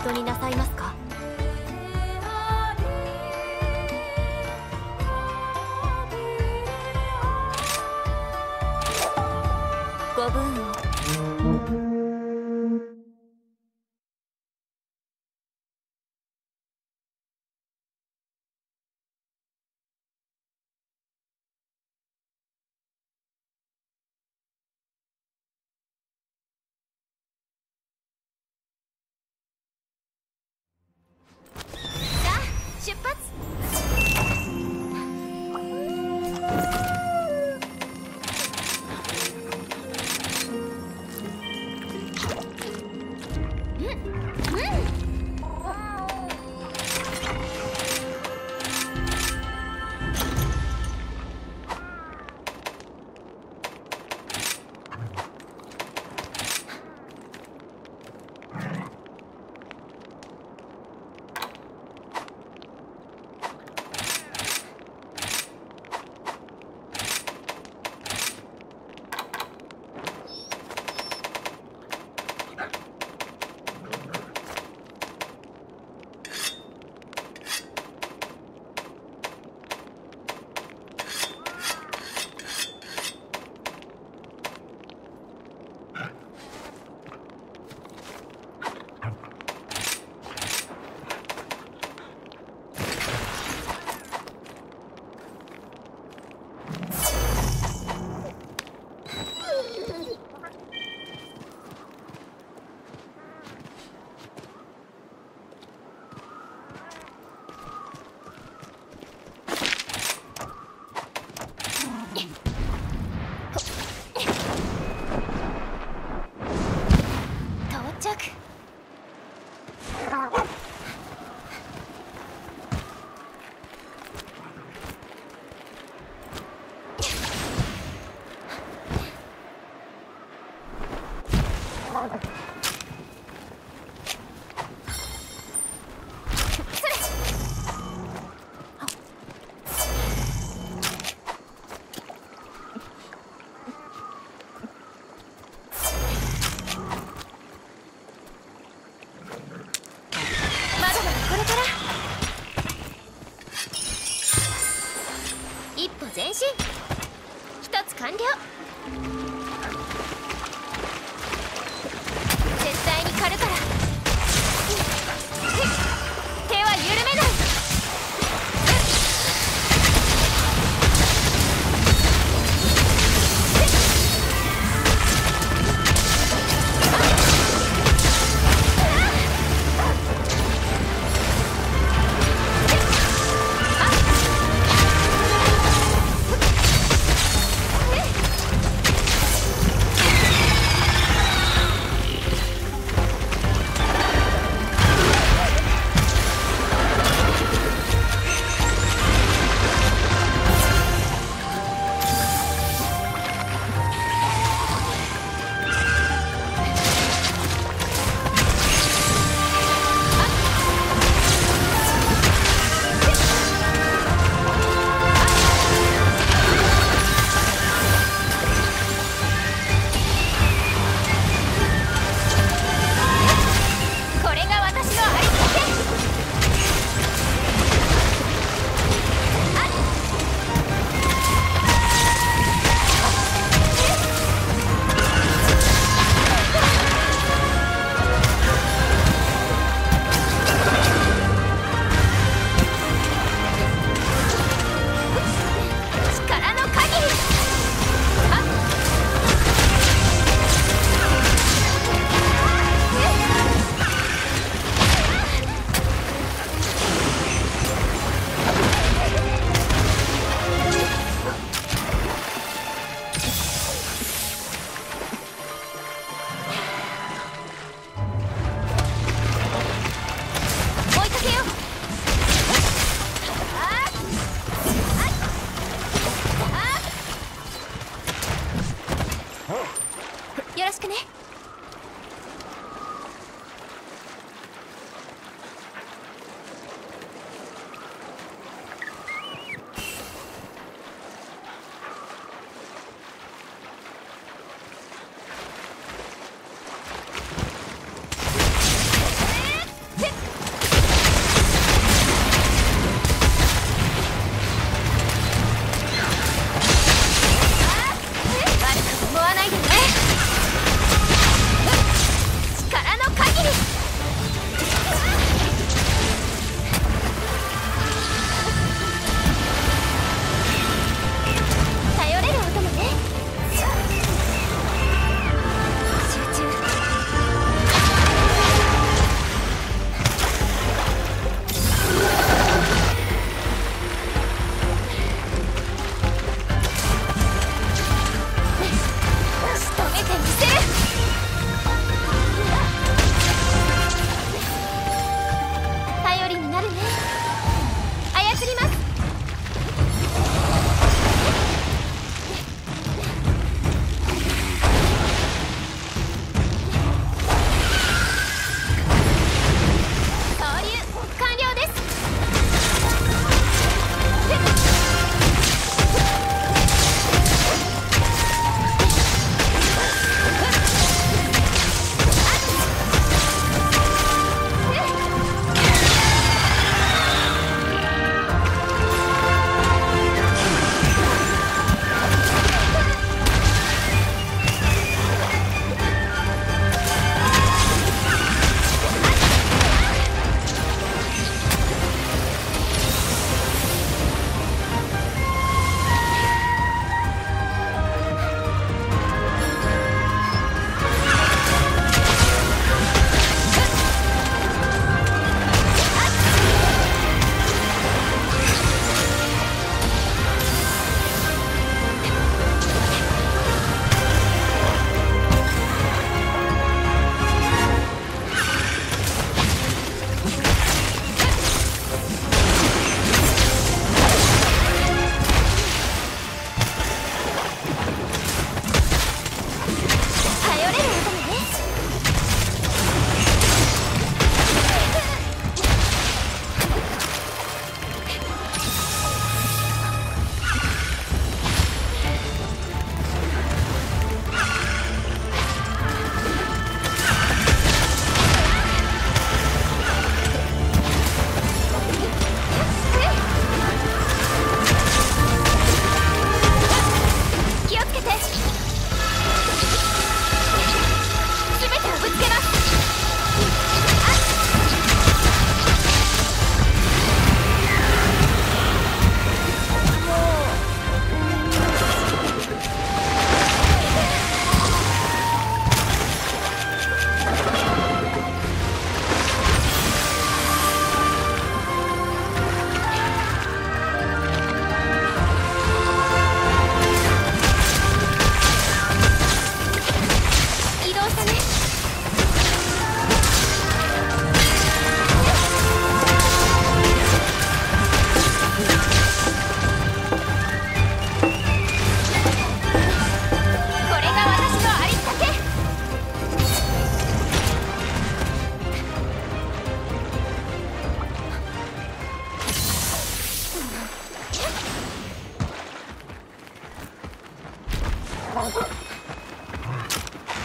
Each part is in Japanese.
人になさいますか？ご分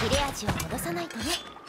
切れ味を戻さないとね。